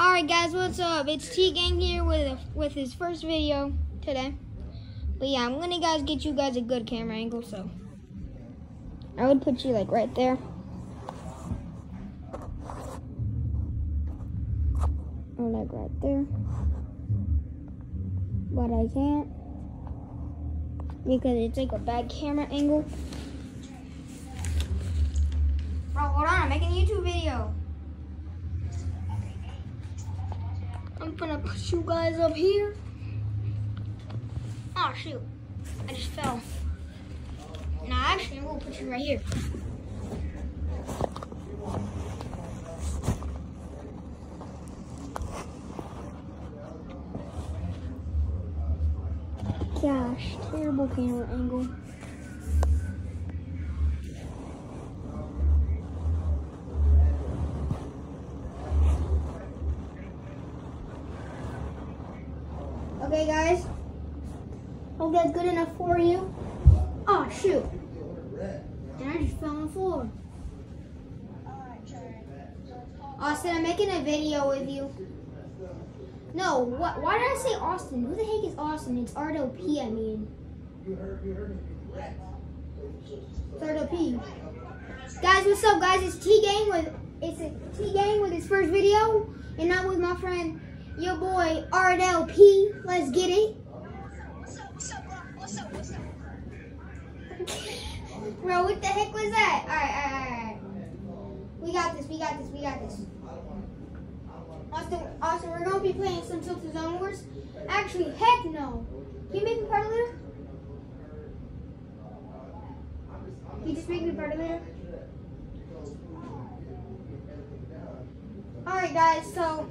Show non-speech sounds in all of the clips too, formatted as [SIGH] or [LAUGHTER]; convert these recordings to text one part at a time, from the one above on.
Alright guys, what's up? It's T Gang here with with his first video today. But yeah, I'm gonna guys get you guys a good camera angle, so I would put you like right there. Or like right there. But I can't because it's like a bad camera angle. Bro, hold on, I'm making a YouTube video. I'm gonna put you guys up here. Oh shoot, I just fell. Nah, actually, I'm gonna put you right here. Gosh, terrible camera angle. Okay, guys. Hope that's good enough for you. Oh, shoot. And I just fell on the floor. Austin, I'm making a video with you. No, what? Why did I say Austin? Who the heck is Austin? It's Ardo P, I mean. It's Ardo P. Guys, what's up, guys? It's T Gang with it's T Gang with his first video, and I'm with my friend, your boy Ardell P. Let's get it. [LAUGHS] Bro, what the heck was that? Alright, alright, alright. We got this, we got this, we got this. Austin, Austin, we're gonna be playing some Tilted Zone Wars. Actually, heck no. Can you make me part of leader? Can you just make me part of leader? Alright guys, so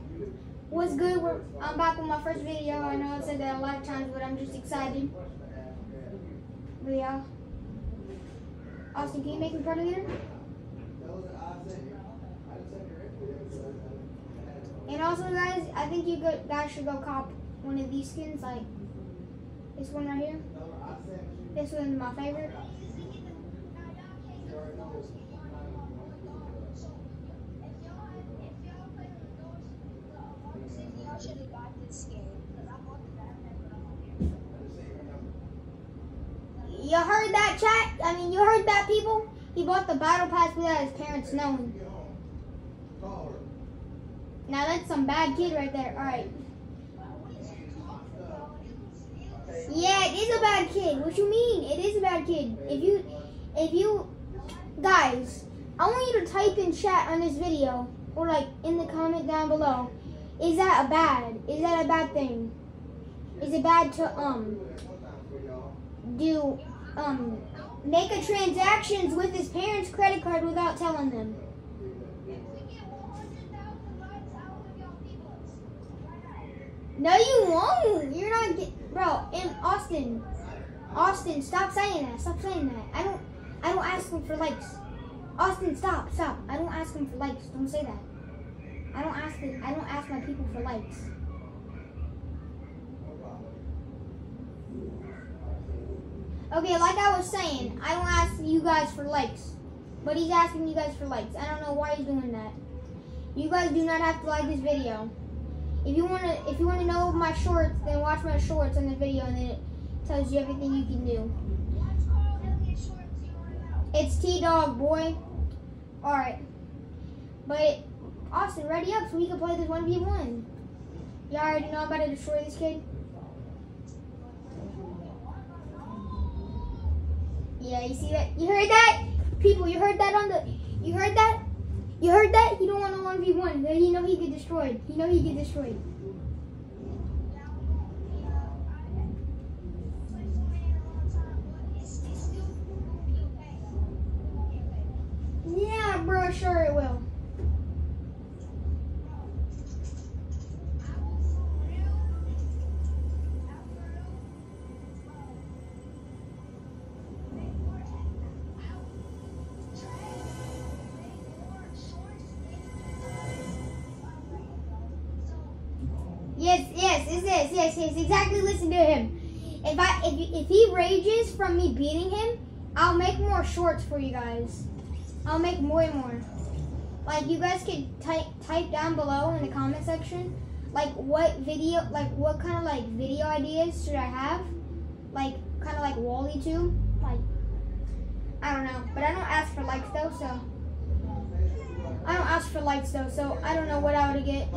what's good? We're, I'm back with my first video. I know I've said that a lot of times, but I'm just excited. But yeah. Austin, can you make me part of leader? And also, guys, I think you guys should go cop one of these skins, like this one right here. This one's my favorite. You heard that, chat? I mean, you heard that, people? He bought the battle pass without his parents knowing. Now that's some bad kid right there. All right. Yeah, it is a bad kid. What you mean? It is a bad kid. If you, if you, guys, I want you to type in chat on this video or like in the comment down below. Is that a bad? Is that a bad thing? Is it bad to um do um make a transactions with his parents' credit card without telling them? No, you won't. You're not bro. And Austin, Austin, stop saying that. Stop saying that. I don't. I don't ask him for likes. Austin, stop, stop. I don't ask him for likes. Don't say that. I don't ask them. I don't ask my people for likes. Okay, like I was saying, I don't ask you guys for likes, but he's asking you guys for likes. I don't know why he's doing that. You guys do not have to like this video. If you wanna if you wanna know my shorts, then watch my shorts on the video and then it tells you everything you can do. It's T Dog boy. Alright. But Austin, ready up so we can play this 1v1. You already know I'm about to destroy this kid? Yeah, you see that? You heard that? People, you heard that on the you heard that? You heard that? He don't want a 1v1. Then he know he get destroyed. He know he get destroyed. Yeah, bro, sure it will. From me beating him, I'll make more shorts for you guys. I'll make more and more. like you guys could type type down below in the comment section, like what video, like what kind of like video ideas should I have, like kind of like Wally too, like I don't know, but I don't ask for likes though, so I don't ask for likes though, so I don't know what I would get.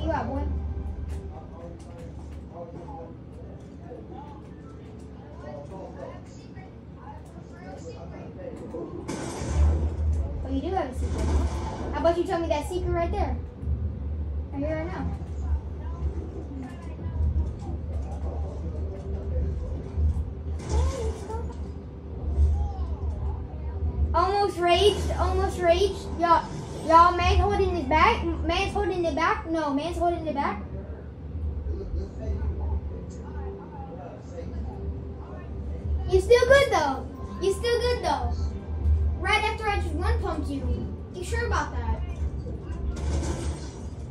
You got, boy? Oh, you do have a secret. How about you tell me that secret right there? Right here, right now. Almost raged, almost raged. Y'all, y'all, man's holding his back. Man's holding it back. No, man's holding it back. You're still good though. You're still good though. Right after I just one pumped you. You sure about that?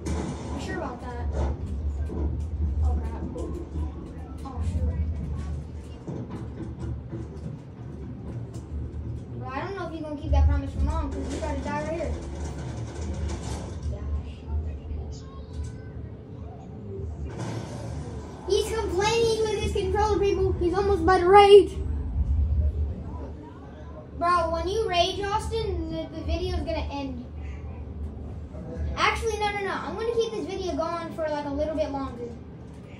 You sure about that? Oh crap. Oh shoot. Bro, I don't know if you're gonna keep that promise for long because you gotta die right here. He's complaining with his controller people. He's almost about to rage. When you rage, Austin, the, the video is gonna end. Actually, no, no, no. I'm gonna keep this video going for like a little bit longer.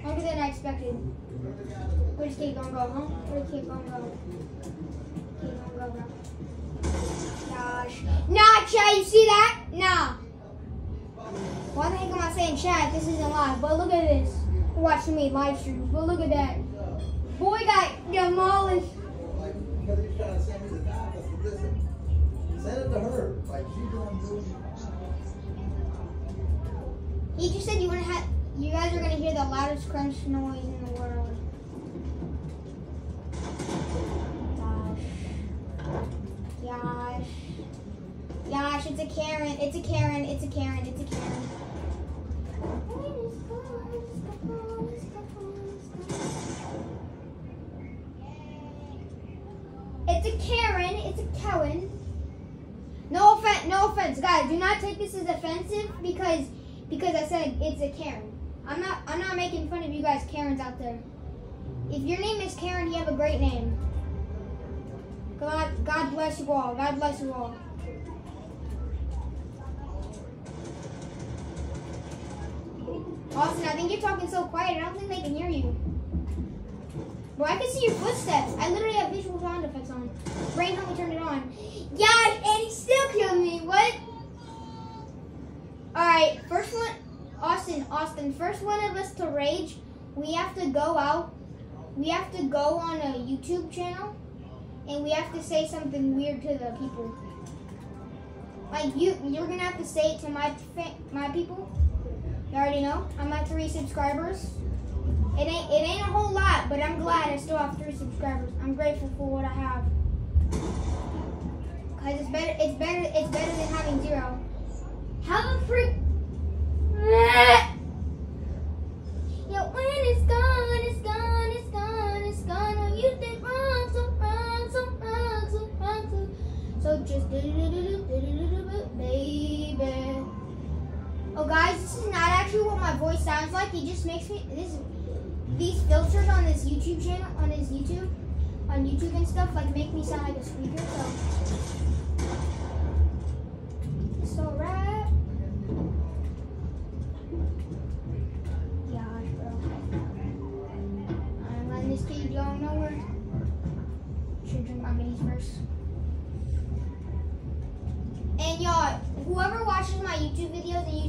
Longer than I expected. Where does Kate gonna go, huh? Does Kate gonna go? Kate gonna go, bro. Gosh. Nah, Chad, you see that? Nah. Why the heck am I saying Chad? This isn't live. But look at this. Watching me live stream, But look at that. Boy got demolished. Send it to her, like she's good. He just said you wanna have you guys are gonna hear the loudest crunch noise in the world. Gosh. Gosh. Gosh, it's a Karen, it's a Karen, it's a Karen, it's a Karen. It's a Karen, it's a Karen. No offense, no offense, guys. Do not take this as offensive because because I said it's a Karen. I'm not I'm not making fun of you guys Karens out there. If your name is Karen, you have a great name. God God bless you all. God bless you all. Austin, I think you're talking so quiet. I don't think they can hear you. Bro, I can see your footsteps. I literally have visual sound effects on. Brain help me turn it on. Yeah, still killed me. What? Alright, first one, Austin, Austin, first one of us to rage, we have to go out, we have to go on a YouTube channel, and we have to say something weird to the people. Like, you, you're gonna have to say it to my, my people. You already know, I'm at three subscribers. It ain't, it ain't a whole lot, but I'm glad I still have three subscribers. I'm grateful for what I have. Cause it's better, it's better, it's better than having zero. Have a freak. Gone, it's gone, it's gone, it's gone. Oh, so wrong, so wrong, so wrong, so. So just do do do do do do do baby. Oh, guys, this is not actually what my voice sounds like. It just makes me this. These filters on this YouTube channel, on this YouTube, on YouTube and stuff, like make me sound like a speaker. So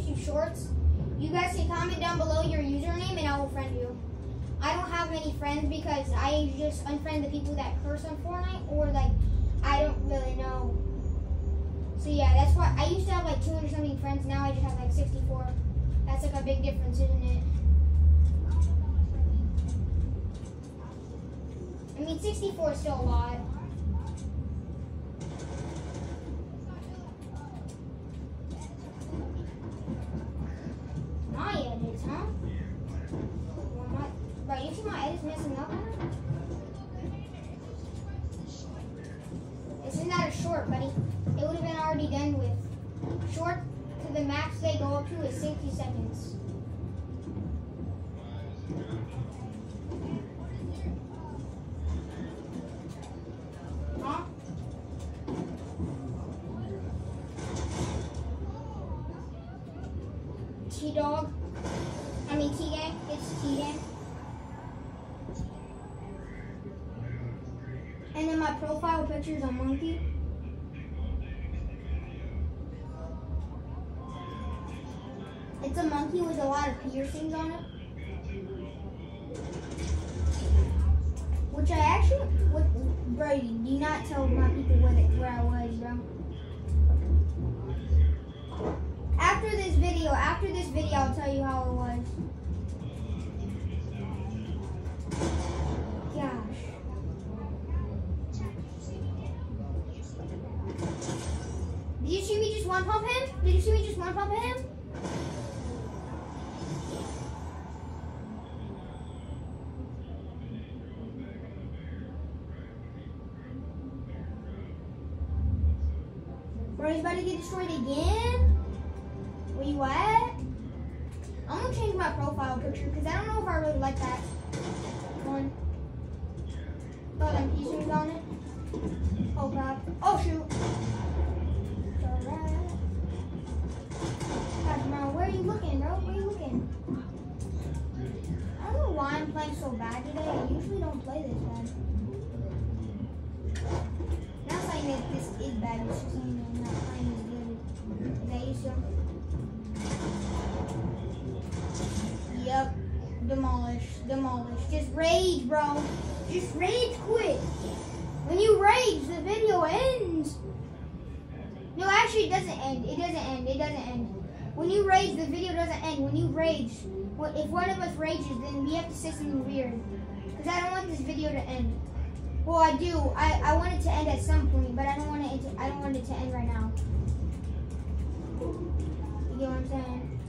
YouTube shorts, you guys can comment down below your username and I will friend you. I don't have many friends because I just unfriend the people that curse on Fortnite or like I don't really know. So yeah, that's why I used to have like 200 something friends. Now I just have like 64. That's like a big difference, isn't it? I mean, 64 is still a lot. Profile picture is a monkey. It's a monkey with a lot of piercings on it. Which I actually, what, bro, do not tell my people where, they, where I was, bro. After this video, after this video, I'll tell you how it was. Get destroyed again? Where you at? I'm gonna change my profile picture because I don't know if I really like that one. Got them pieces on it. Oh crap. Oh shoot. Alright. Man, where are you looking, bro? Where are you looking? I don't know why I'm playing so bad today. I usually don't play this bad. Not saying that this is bad, it's just Yep. Demolish. Demolish. Just rage, bro. Just rage quit. When you rage, the video ends. No, actually, it doesn't end. It doesn't end. It doesn't end. When you rage, the video doesn't end. When you rage, if one of us rages, then we have to say something weird. Because I don't want this video to end. Well, I do. I, I want it to end at some point, but I don't want it. To, I don't want it to end right now. You get what I'm saying?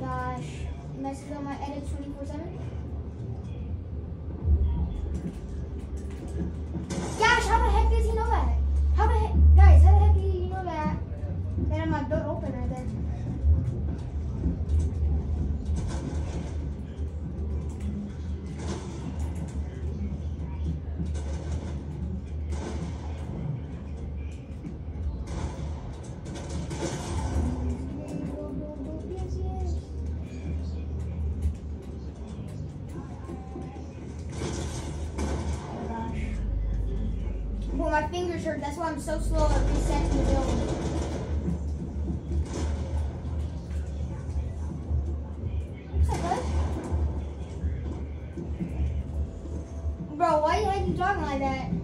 Gosh, messes up my edits 24 seven. Gosh, how the heck does he know that? How the heck, guys? How the heck do you know that? That I'm my built open right there. My fingers hurt. That's why I'm so slow at resetting the building. Bro, why are you talking like that?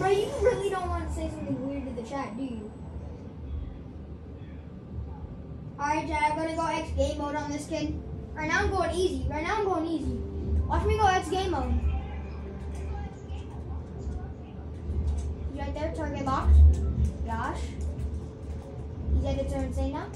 Bro, you really don't want to say something weird to the chat, do you? Alright, chat, I'm gonna go X game mode on this kid. Right now I'm going easy. Right now I'm going easy. Watch me go X game mode. He's right there, target locked. Gosh. He's at the turn say now.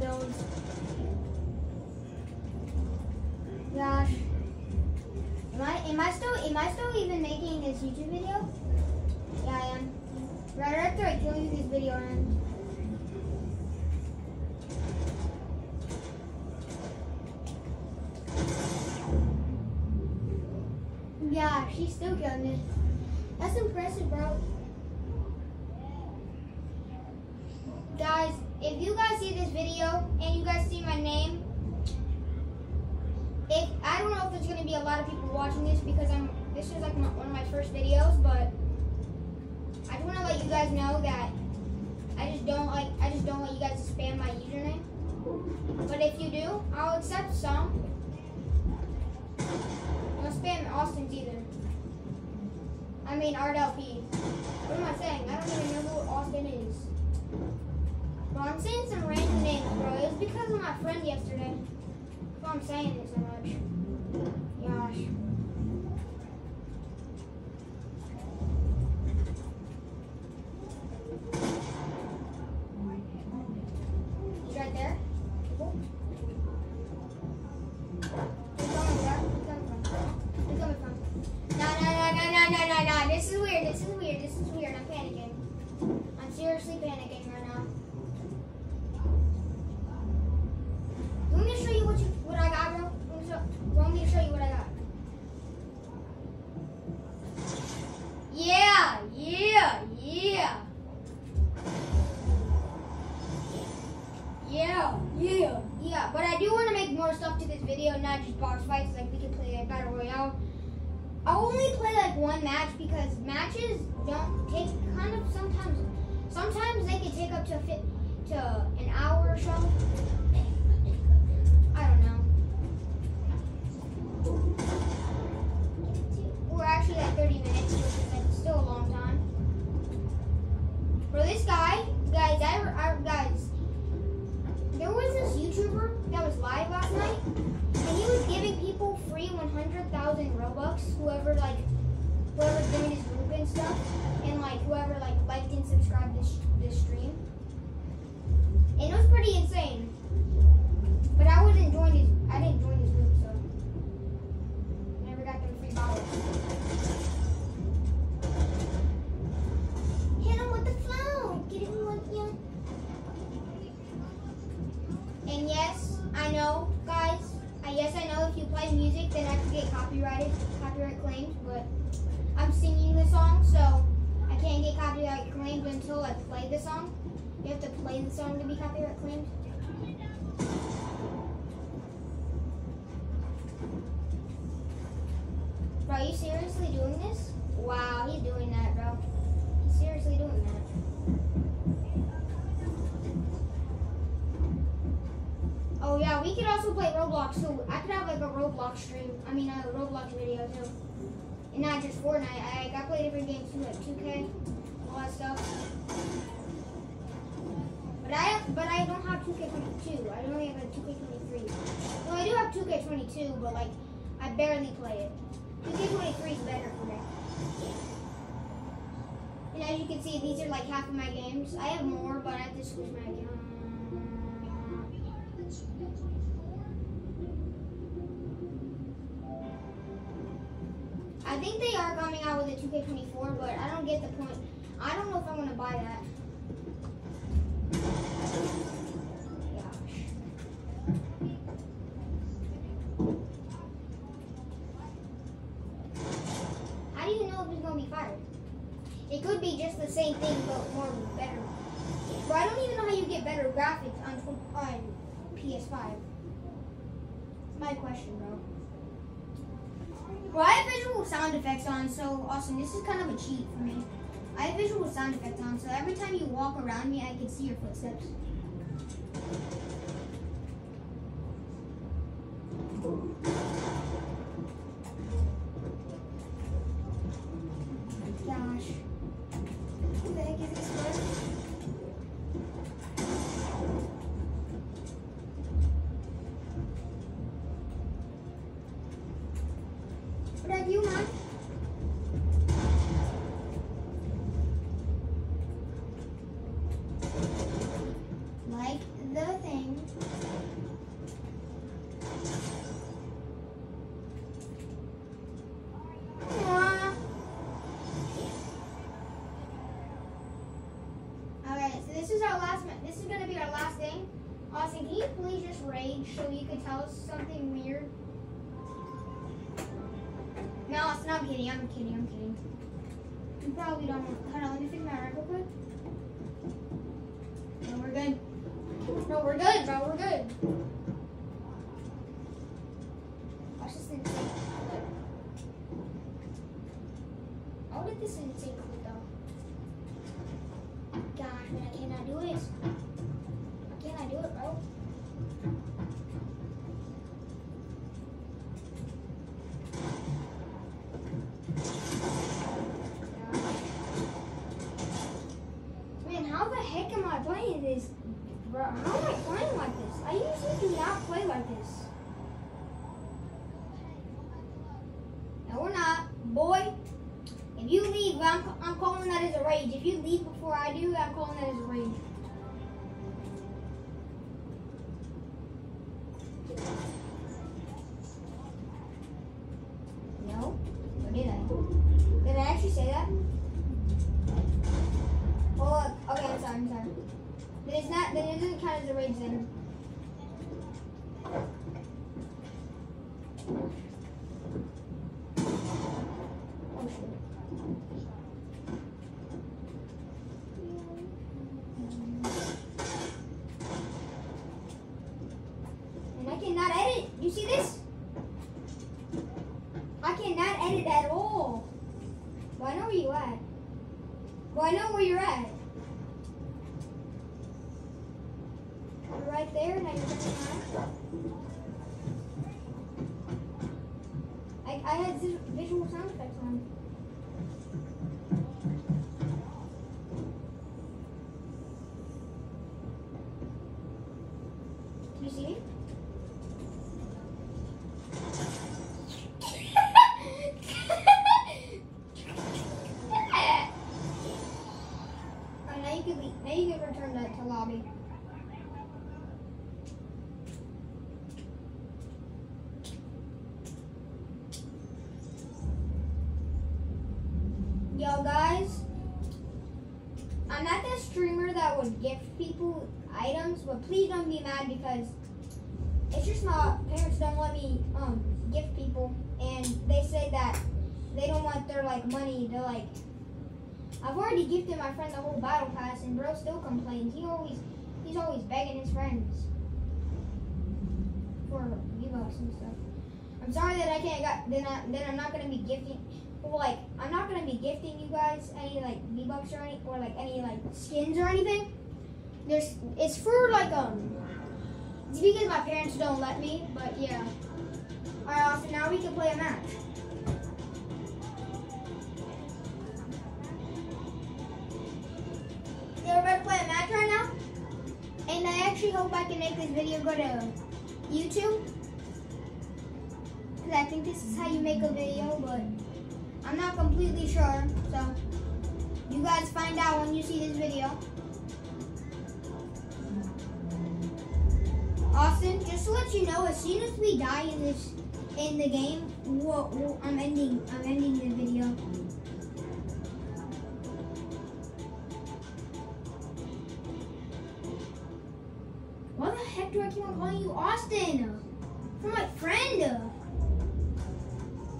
Builds. Gosh. Am I am I still am I still even making this YouTube video? Yeah, I am. Right after I kill you, this video ends. Yeah, she's still killing it. That's impressive, bro. Guys, if you guys see this and you guys see my name, if I don't know if there's gonna be a lot of people watching this because I'm this is like my, one of my first videos, but I just want to let you guys know that I just don't like I just don't want you guys to spam my username. But if you do, I'll accept some. Don't spam Austin's either. I mean RLP. What am I saying? I don't even know who Austin is. Bro, I'm saying some random names, bro. It was because of my friend yesterday. That's why I'm saying it so much. Gosh. He's right there. This is weird. This is weird. This is weird. I'm panicking. I'm seriously panicking Roblox stream. I mean a Roblox video too. And not just Fortnite. I, I play different games too, like 2K, all that stuff. But I but I don't have 2K22. I only have a 2K23. Well, I do have 2K22, but like I barely play it. 2K23 is better for me. And as you can see, these are like half of my games. I have more, but I have to switch my account. I think they are coming out with a 2K24, but I don't get the point. I don't know if I want to buy that. How do you know if it's going to be fired? It could be just the same thing, but more better. But I don't even know how you get better graphics on, on PS5. It's my question, bro. Well, I have visual sound effects on, so Austin, this is kind of a cheat for me. I have visual sound effects on, so every time you walk around me, I can see your footsteps. Austin, can you please just rage so you can tell us something weird? No, Austin, I'm kidding. I'm kidding. I'm kidding. You probably don't. want- Hold on, let me my rifle quick. No, we're good. No, we're good, bro. We're good. Sorry. Then it's not, then it doesn't count as a rage then. Oh, shit. And I cannot edit. You see this? I cannot edit at all. Well, I know where you at. Well, I know where you're at. You're right there. Now you're turning around. I, I had vis- visual sound effects on. Do you see me? Alright, now you can leave. Now you can return to, to lobby. Yo, guys. I'm not the streamer that would gift people items, but please don't be mad because it's just my parents don't let me um gift people, and they say that they don't want their like money. They're like. I've already gifted my friend the whole battle pass, and bro still complains. He always he's always begging his friends for V-Bucks and stuff. I'm sorry that I can't got then I then I'm not gonna be gifting. Like I'm not gonna be gifting you guys any like V-Bucks or any or like any like skins or anything. There's it's for like um it's because my parents don't let me, but yeah. Alright, Austin, now we can play a match. Yeah, we're about to play a match right now. And I actually hope I can make this video go to YouTube. Because I think this is how you make a video, but I'm not completely sure. So, you guys find out when you see this video. Austin, just to let you know, as soon as we die in this in the game, we'll, we'll, I'm ending I'm ending the video. Why the heck do I keep on calling you Austin? For my friend.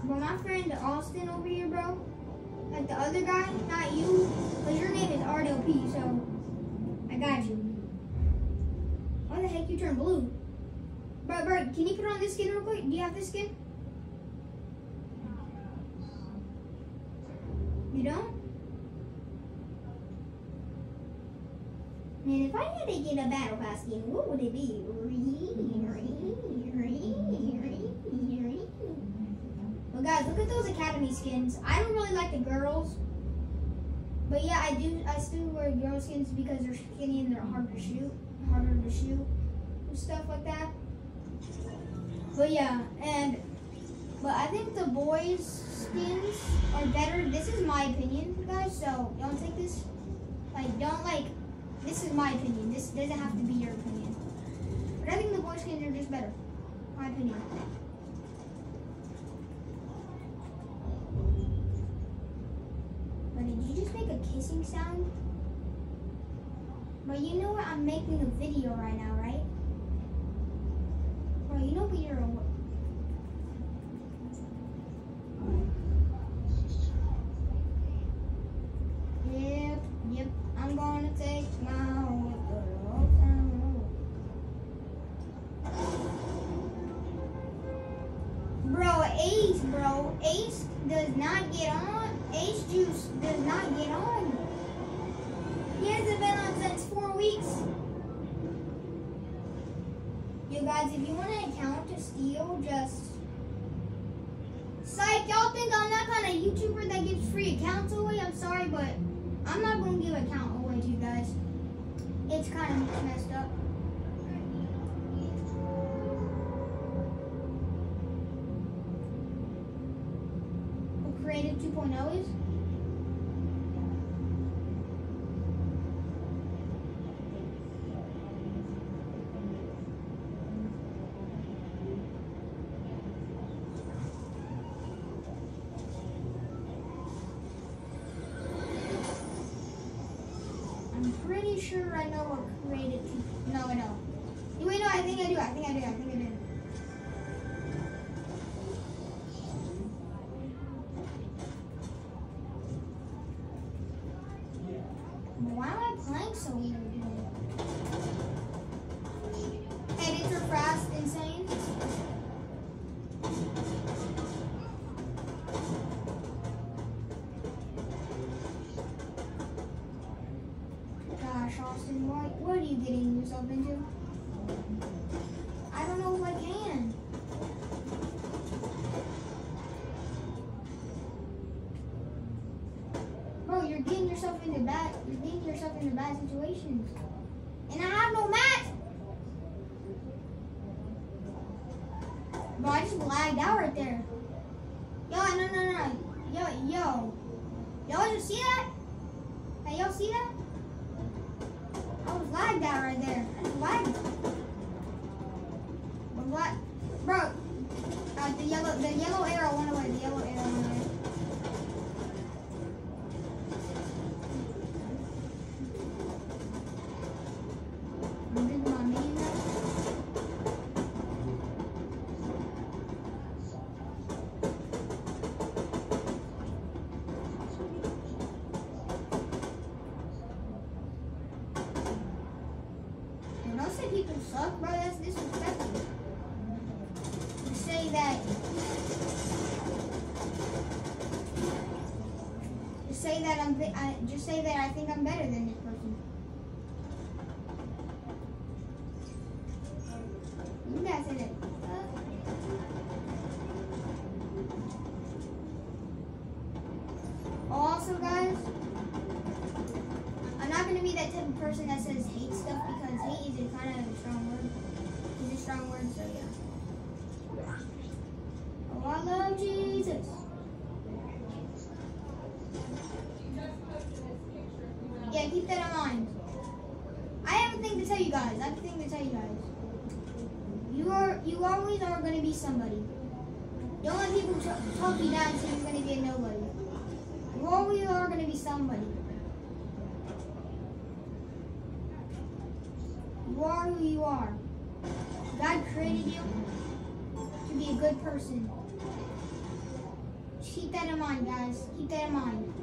Bro, my friend Austin over here, bro. Like the other guy, not you. But your name is RDLP, so I got you. Why the heck you turn blue? Bro, bro, can you put on this skin real quick? Do you have this skin? You don't? Man, if I had to get a battle pass skin, what would it be? Well, look at those academy skins. I don't really like the girls, but yeah, I do. I still wear girl skins because they're skinny and they're harder to shoot, harder to shoot, and stuff like that. But yeah, and but I think the boys skins are better. This is my opinion, guys. So don't take this. Like, don't like. This is my opinion. This doesn't have to be your opinion. But I think the boys skins are just better. My opinion. just make a kissing sound? But you know what? I'm making a video right now, right? sure I know yourself into bad you in yourself bad situations. And I have no match. Bro, I just lagged out right there. Huh? Bro, that's disrespectful. Say that. To say that I'm. I, just say that I think I'm better than. somebody. Don't let people talk you down so you're going to be a nobody. you are going to be somebody. You are who you are. God created you to be a good person. Keep that in mind, guys. Keep that in mind.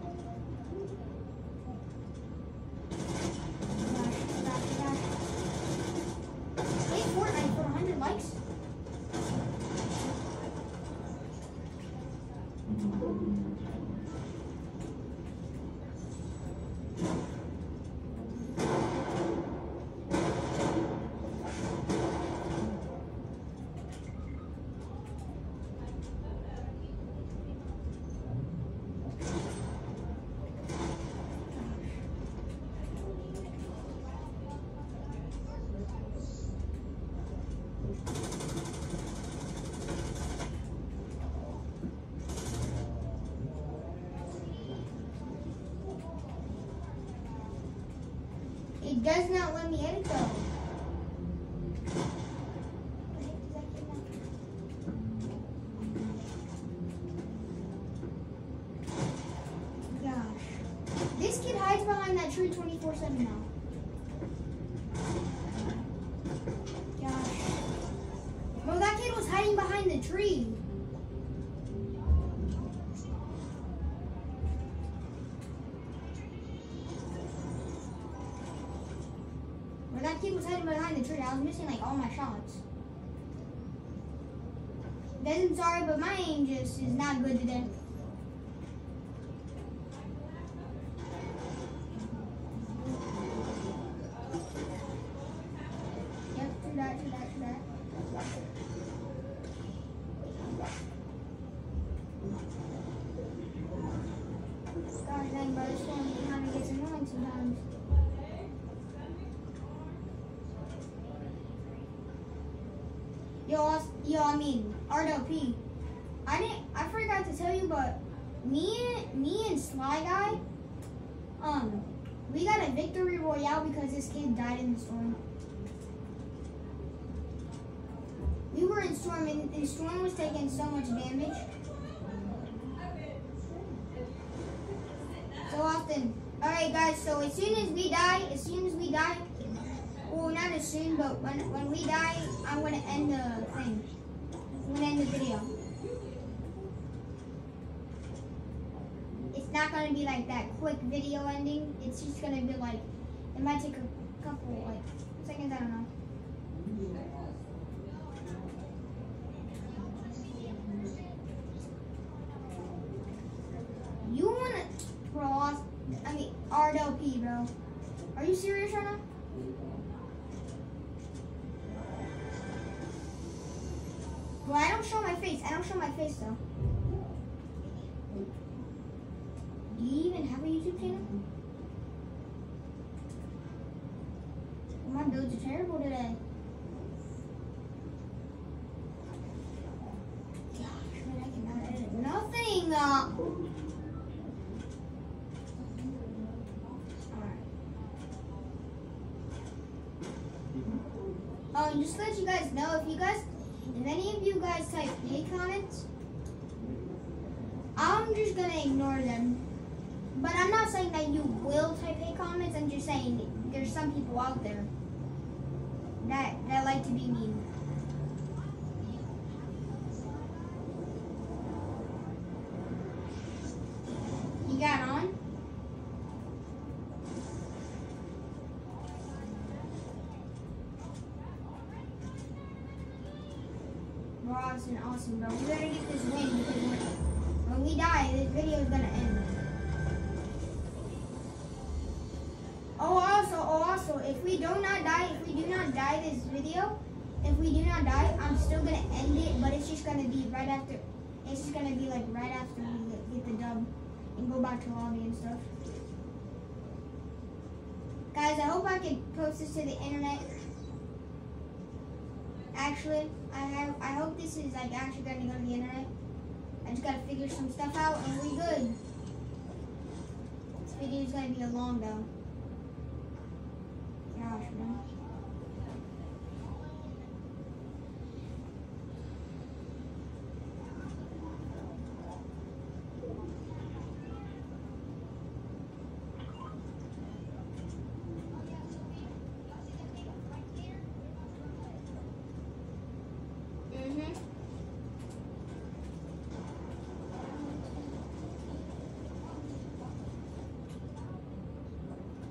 does not let me in though. When that kid was hiding behind the tree, I was missing like all my shots. Desmond, sorry, but my aim just is not good today. Yep, true that, true that, true that. Gosh dang, bro, this phone kind of gets annoying sometimes. Yo, us- yo, I mean, RWP. I didn't, I forgot to tell you, but me and me and Sly Guy, um, we got a victory royale because this kid died in the storm. We were in storm, and storm was taking so much damage. So often. All right, guys. So as soon as we die, as soon as we die, well, not as soon, but when when we die, I'm gonna end the thing. I'm gonna end the video. It's not gonna be like that quick video ending. It's just gonna be like it might take a couple like seconds. I don't know. Don't show my face though. Do you even have a YouTube channel? My builds are terrible today. Gosh, man, I cannot nothing. Uh. Um, just to let you guys know, if you guys, if any of you guys type hate comments, I'm just gonna ignore them. But I'm not saying that you will type hate comments. I'm just saying there's some people out there that that like to be mean. You got on? Awesome, awesome, bro. We better get this win because when we die, this video is gonna end. If we do not die, if we do not die this video, if we do not die, I'm still gonna end it, but it's just gonna be right after. It's just gonna be like right after we get, the dub and go back to lobby and stuff. Guys, I hope I can post this to the internet. Actually, I have. I hope this is like actually gonna go to the internet. I just gotta figure some stuff out and we good. This video is gonna be a long though. Gosh, man. Mhm.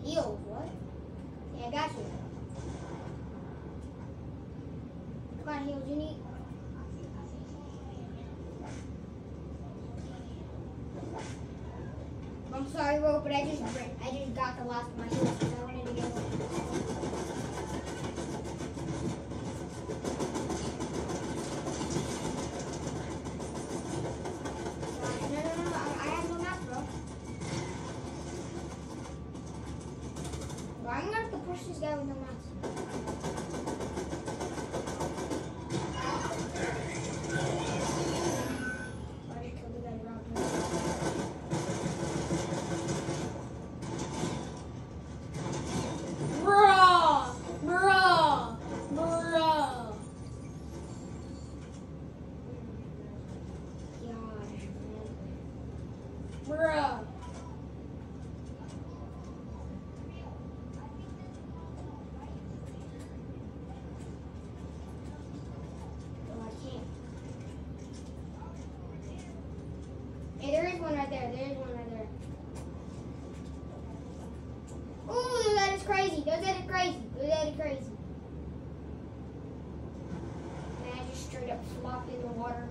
Heels, what? Yeah, I got you. What kind of heels you need? I'm sorry, bro, but I just I just got the last of my because I wanted to get one. No, no, no, no, I, I have no mask, bro. Bro, I'm gonna have to push this guy with no mask. Oh, I just killed the guy wrong. Bruh! Bruh! Bruh! Gosh, man. Bruh. flopped in the water.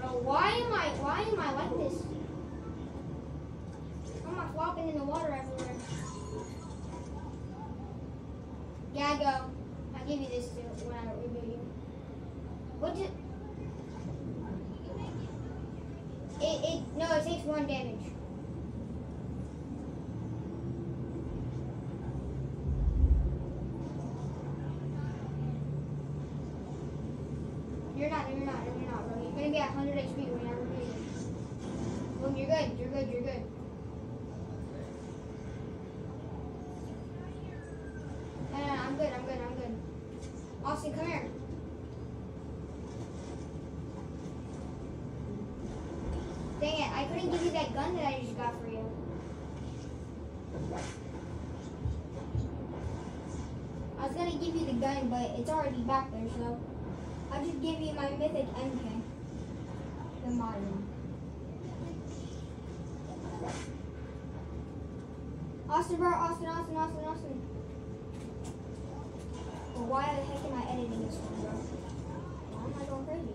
Bro, why am I why am I like this? I'm not flopping in the water everywhere? Yeah, go. I'll give you this too when I reboot you. What did it, it no it takes one damage. You're not, you're not, you're not, bro. You're gonna be at 100 HP when I reboot you. Boom, you're good, you're good, you're good. No, no, no, I'm good, I'm good, I'm good. Austin, come here. Couldn't give you that gun that I just got for you. I was gonna give you the gun, but it's already back there, so I'll just give you my mythic MK. The modern. Austin, bro, Austin, Austin. But why the heck am I editing this one, bro? Why am I going crazy?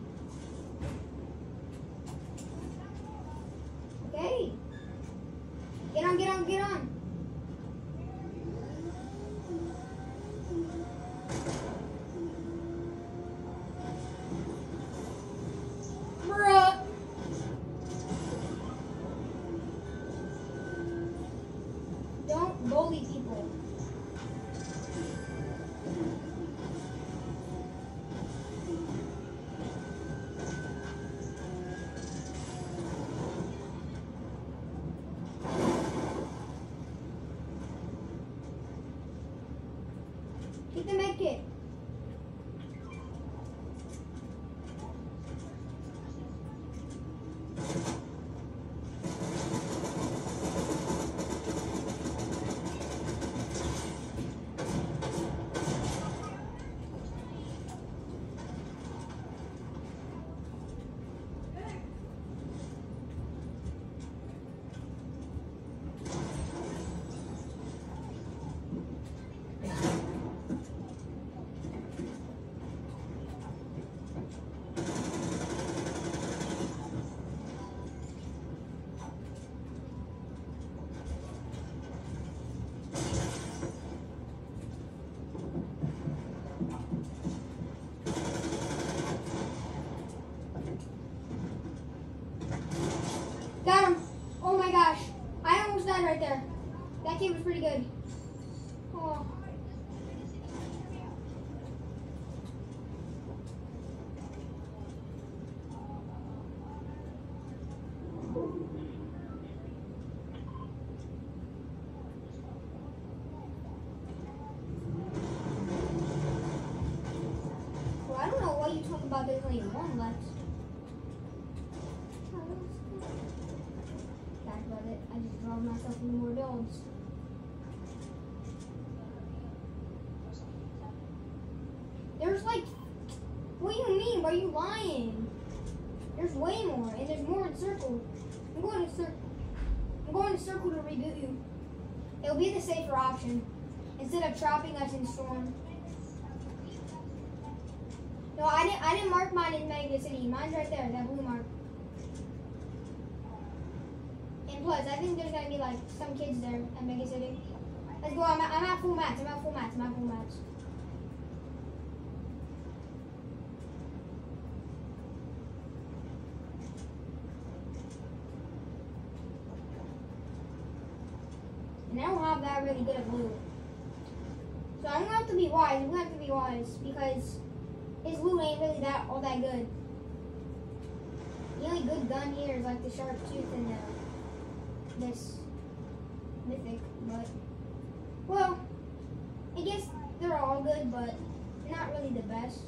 Okay. Get on, get only one left. That's about it. I just drove myself into more builds. There's like, what do you mean? Why are you lying? There's way more, and there's more in circle. I'm going to circle. I'm going to circle to reboot you. It'll be the safer option instead of trapping us in storm. No, I didn't. I didn't mark mine in Mega City. Mine's right there, that blue mark. And plus, I think there's gonna be like some kids there at Mega City. Let's go. I'm at, I'm at full mats. I'm at full mats. I'm at full mats. And I don't have that really good loot. So I'm gonna have to be wise. I'm gonna have to be wise because his loot ain't really that all that good. Only good gun here is like the sharp tooth and the this mythic, but well, I guess they're all good, but not really the best.